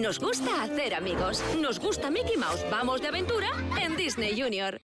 Nos gusta hacer amigos. Nos gusta Mickey Mouse. Vamos de aventura en Disney Junior.